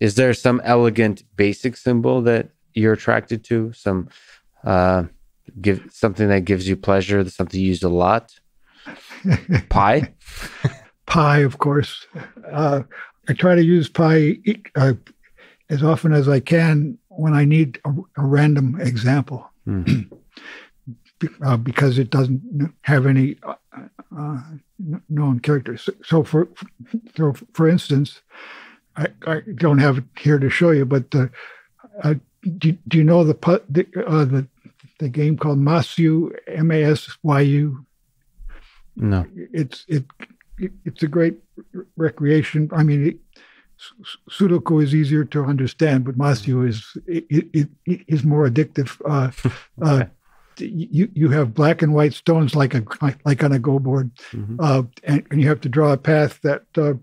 is there some elegant basic symbol that you're attracted to? Some uh, give something that gives you pleasure, something you use a lot? pi? pi, of course. Uh, I try to use pi uh, as often as I can when I need a, a random example. Mm. uh, because it doesn't have any uh, uh, known characters. So, for so for instance, I, I, don't have it here to show you, but uh, uh, do, do you know the the, uh, the the game called Masyu M A S Y U? No, it's it, it, it's a great recreation. I mean, it, Sudoku is easier to understand, but Masyu is it, it, it is more addictive. Uh, uh, you you have black and white stones like a like on a go board, mm-hmm. uh, and, and, you have to draw a path that uh,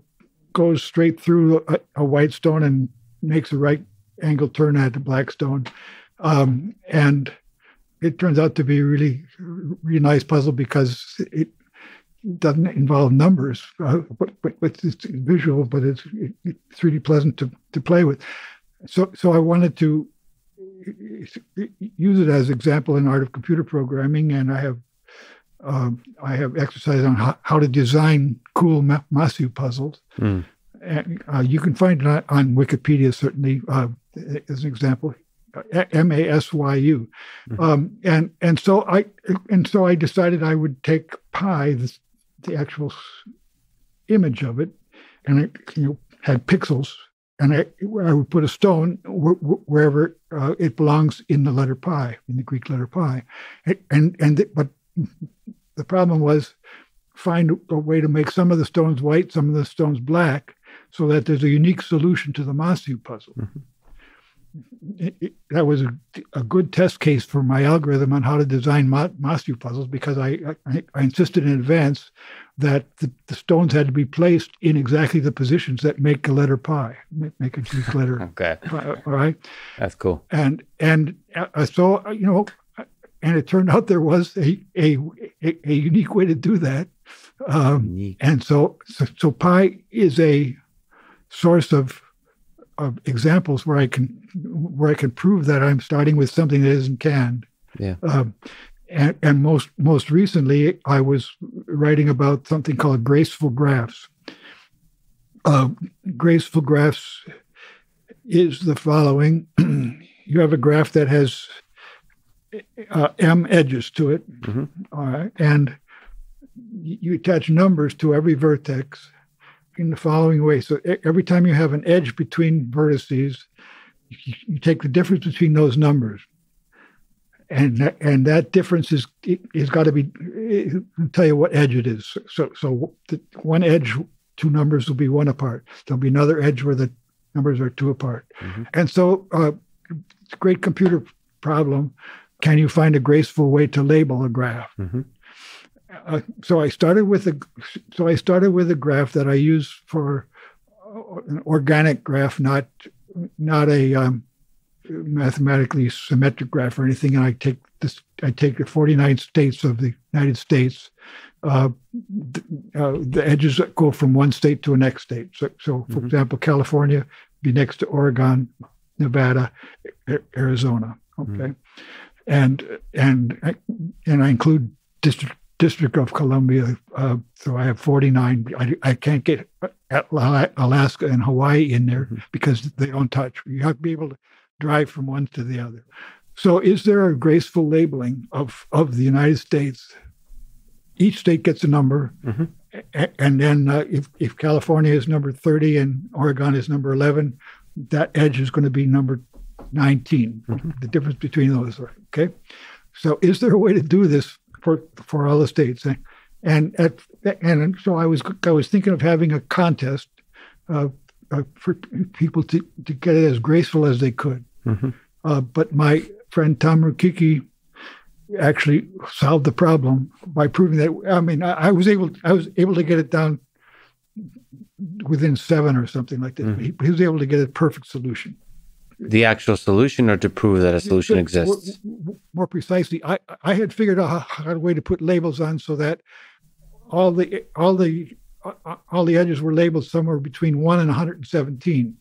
goes straight through a, a, white stone and makes a right angle turn at the black stone, um, and it turns out to be a really really nice puzzle because it doesn't involve numbers, uh, but, but, it's visual, but it's, it, it's really pleasant to, to play with. So so I wanted to use it as example in art of computer programming, and I have um, I have exercise on how, how to design cool Masyu puzzles. Mm. And, uh, you can find it on, on Wikipedia certainly uh, as an example. M A S Y U, mm-hmm. um, and and so I and so I decided I would take pi, the, the actual image of it, and it you know had pixels and I, I would put a stone wherever uh, it belongs in the letter pi, in the Greek letter pi, and and the, but the problem was find a way to make some of the stones white, some of the stones black, so that there's a unique solution to the Masyu puzzle. Mm-hmm it, it, that was a, a, good test case for my algorithm on how to design ma- Masyu puzzles because I, I, I, insisted in advance that the, the, stones had to be placed in exactly the positions that make a letter pi, make, make a Greek letter. okay. Pi, all right. That's cool. And and uh, so you know, and it turned out there was a a, a, unique way to do that. Um, and so, so so pi is a source of of examples where I can where I can prove that I'm starting with something that isn't canned. Yeah. Um, and, and most most recently, I was writing about something called graceful graphs. Uh, graceful graphs is the following: you have a graph that has uh, m edges to it, mm-hmm. all right, and you attach numbers to every vertex in the following way. So every time you have an edge between vertices, you, take the difference between those numbers. And that, and that difference is is got to be tell you what edge it is. So so the, one edge, two numbers will be one apart. There'll be another edge where the numbers are two apart. Mm-hmm. And so uh, it's a great computer problem. Can you find a graceful way to label a graph? Mm-hmm uh, so I started with a so I started with a graph that I use for an organic graph, not not a um, mathematically symmetric graph or anything. And I take this, I take the 49 states of the United States. Uh, the, uh, the edges that go from one state to a next state. So, so for mm-hmm. example, California be next to Oregon, Nevada, Arizona. Okay, mm-hmm. And and and I include district District of Columbia. Uh, so I have 49. I, I, can't get Alaska and Hawaii in there mm-hmm. because they don't touch. You have to be able to drive from one to the other. So is there a graceful labeling of, of the United States? Each state gets a number. Mm-hmm. And then uh, if, if California is number 30 and Oregon is number 11, that edge is going to be number 19. Mm-hmm. The difference between those. Okay. So is there a way to do this for for all the states. And at and so I was I was thinking of having a contest uh, uh, for people to, to get it as graceful as they could. Mm-hmm. Uh, but my friend Tom Rokicki actually solved the problem by proving that. I mean, I, I, was able I was able to get it down within seven or something like that. Mm-hmm. He, he was able to get a perfect solution the actual solution or to prove that a solution exists? More precisely, I, I had figured out how, a way to put labels on so that all the all the all the edges were labeled somewhere between one and 117.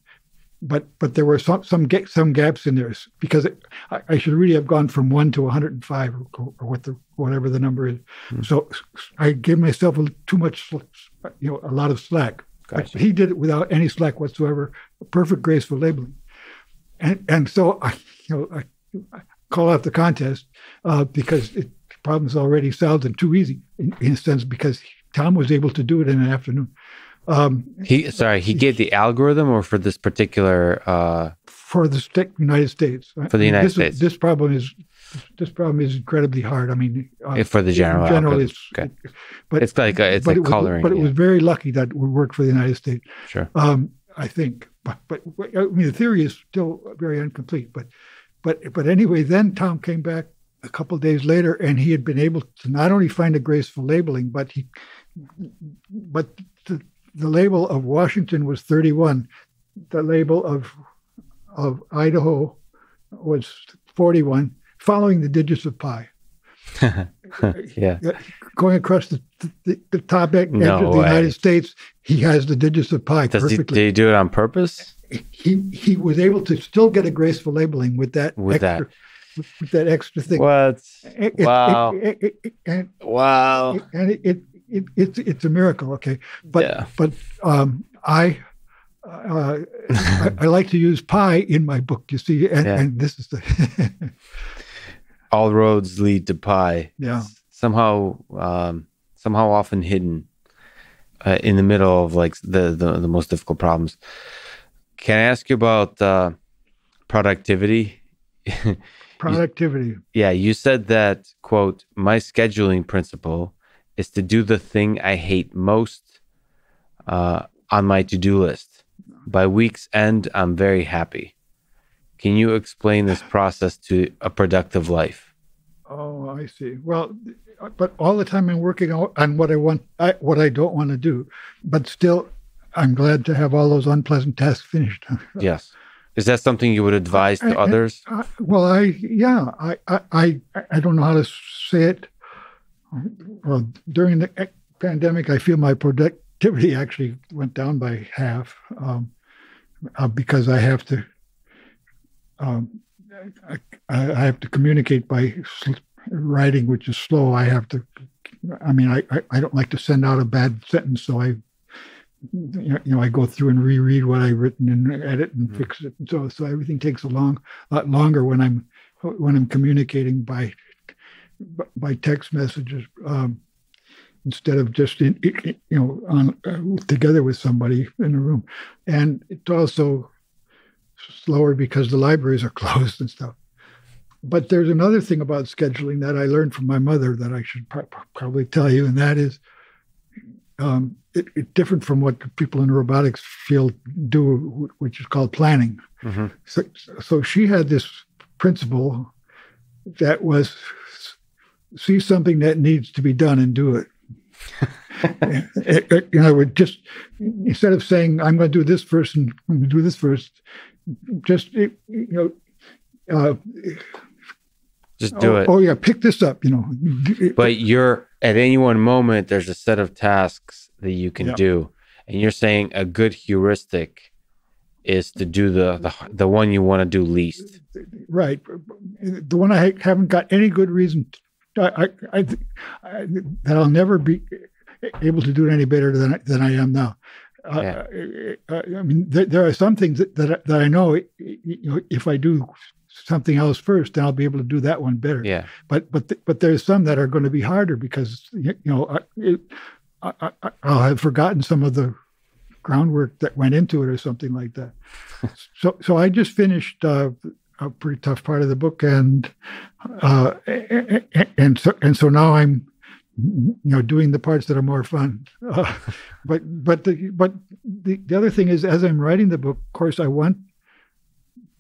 but but there were some some ga- some gaps in there because it, I, I should really have gone from one to 105 or, or what the whatever the number is. Hmm. So I gave myself a, too much, you know, a lot of slack. Gotcha. He did it without any slack whatsoever. Perfect graceful labeling, and and so I you know I, call out the contest uh, because it, the problem's already solved and too easy in, in a sense because Tom was able to do it in an afternoon. Um, He sorry, he gave the algorithm or for this particular uh for the United States. For the United this, States. this problem is this problem is incredibly hard. I mean, uh, for the general general, it's Okay. but it's like a, it's but like it was, coloring. But it was very lucky that it worked for the United States. sure. Um, I think, but but I mean, the theory is still very incomplete. But but but anyway, then Tom came back a couple days later, and he had been able to not only find a graceful labeling, but he but the, the label of Washington was 31. The label of of Idaho was 41, following the digits of pi. yeah. Going across the, the, the top edge No of the way. United States, he has the digits of pi Does he, perfectly. did he do it on purpose? he he was able to still get a graceful labeling with that With extra, with, with that extra thing. What? It- Wow. it- it- and Wow. and it, it, it it's it's a miracle. Okay, but Yeah. but um, I. Uh, I, I like to use pi in my book, you see, and, Yeah. and this is the All roads lead to pi. yeah. Somehow, um, somehow often hidden uh, in the middle of like the, the the most difficult problems. Can I ask you about uh, productivity? productivity. Yeah, you said that quote, my scheduling principle is to do the thing I hate most uh, on my to-do list. By week's end, I'm very happy. Can you explain this process to a productive life? Oh, I see. Well, but all the time I'm working on what I want, I, what I don't want to do, but still, I'm glad to have all those unpleasant tasks finished. Yes. Is that something you would advise to I- I- others? Uh, well, I yeah, I, I I I don't know how to say it. Well, during the pandemic, I feel my productivity actually went down by half um, uh, because I have to. Um, I, I have to communicate by writing, which is slow. I have to. I mean, I, I, don't like to send out a bad sentence, so I you know, I go through and reread what I've written and edit and Mhm. fix it. And so, so everything takes a long, lot longer when I'm when I'm communicating by by text messages um, instead of just in, you know on uh, together with somebody in a room. And it's also slower because the libraries are closed and stuff. But there's another thing about scheduling that I learned from my mother that I should pro- probably tell you, and that is um, it, it's different from what people in the robotics field do, which is called planning. Mhm. So, so she had this principle that was see something that needs to be done and do it. It- it- you know, it just instead of saying I'm going to do this first and I'm going to do this first, just you know. Uh, Just do oh, it. Oh yeah, pick this up. You know, But you're at any one moment, there's a set of tasks that you can Yeah. do. And you're saying a good heuristic is to do the the, the one you want to do least. right the one i haven't got any good reason to, I, I, I, I that i'll never be able to do it any better than I, than i am now uh, i mean there, there are some things that, that, I- that i know you know if i do something else first then i'll be able to do that one better Yeah. but but th- but there's some that are going to be harder because you know I, it, I, I, I'll have forgotten some of the groundwork that went into it or something like that. so so I just finished uh, a pretty tough part of the book and uh, and so and so now I'm you know doing the parts that are more fun. Uh, but but the but the, the other thing is as I'm writing the book, of course I want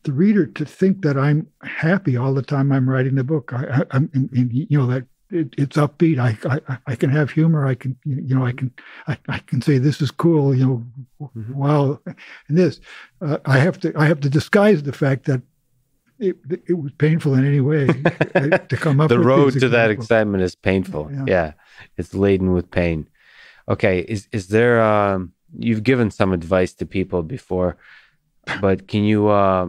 the reader to think that I'm happy all the time I'm writing the book. I, I, and, you know that it, it's upbeat. I, I I can have humor. I can you know I can I, I can say this is cool. You know, Mhm. wow, and this. Uh, I have to I have to disguise the fact that it it was painful in any way to come up. the road to that excitement is painful. Yeah. Yeah. It's laden with pain. Okay. Is is there um you've given some advice to people before. but can you uh,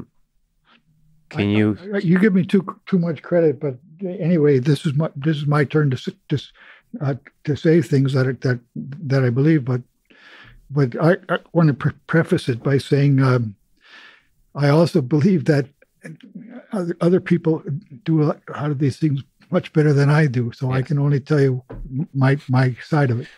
can I- you I- you give me too too much credit, but anyway, this is my this is my turn to to uh, to say things that are, that that I believe. But but I, I want to pre- preface it by saying um, I also believe that other, other people do a lot of these things much better than I do. So I can only tell you my my side of it.